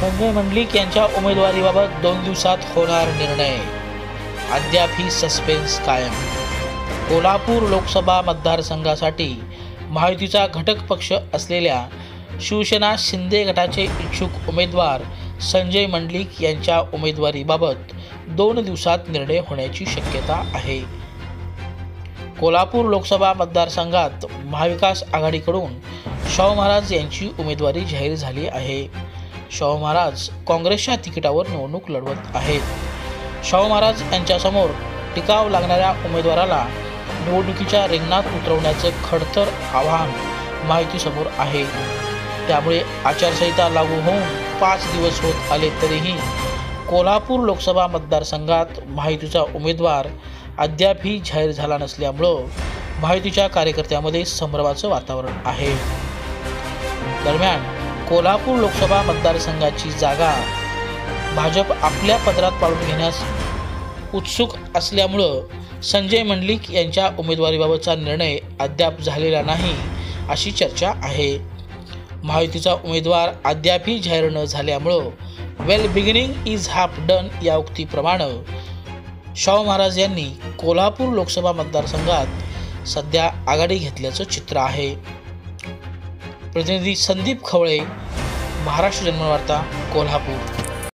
संजय मंडलिक यांच्या उमेदवारीबाबत दोन दिवसात होणार निर्णय. अद्यापही सस्पेन्स कायम. कोल्हापूर लोकसभा मतदारसंघासाठी महायुतीचा घटक पक्ष असलेल्या शिवसेना शिंदे गटाचे इच्छुक उमेदवार संजय मंडलिक यांच्या उमेदवारीबाबत दोन दिवसात निर्णय होण्याची शक्यता आहे. कोल्हापूर लोकसभा मतदारसंघात महाविकास आघाडीकडून शाहू महाराज यांची उमेदवारी जाहीर झाली आहे. शाहू महाराज काँग्रेसच्या तिकिटावर निवडणूक लढवत आहेत. शाहू महाराज यांच्यासमोर टिकाव लागणाऱ्या उमेदवाराला निवडणुकीच्या रिंगणात उतरवण्याचं खडतर आव्हान माहितीसमोर आहे. त्यामुळे आचारसंहिता लागू होऊन पाच दिवस होत आले तरीही कोल्हापूर लोकसभा मतदारसंघात माहितीचा उमेदवार अद्यापही जाहीर झाला नसल्यामुळं माहितीच्या कार्यकर्त्यामध्ये संभ्रमाचं वातावरण आहे. दरम्यान कोल्हापूर लोकसभा मतदारसंघाची जागा भाजप आपल्या पदरात पाडून घेण्यास उत्सुक असल्यामुळं संजय मंडलिक यांच्या उमेदवारीबाबतचा निर्णय अद्याप झालेला नाही अशी चर्चा आहे. महायुतीचा उमेदवार अद्यापही जाहीर न झाल्यामुळं well beginning is half done या उक्तीप्रमाणे शाहू महाराज यांनी कोल्हापूर लोकसभा मतदारसंघात सध्या आघाडी घेतल्याचं चित्र आहे. प्रतिनिधी संदीप खवळे महाराष्ट्र जन्मवार्ता कोल्हापूर.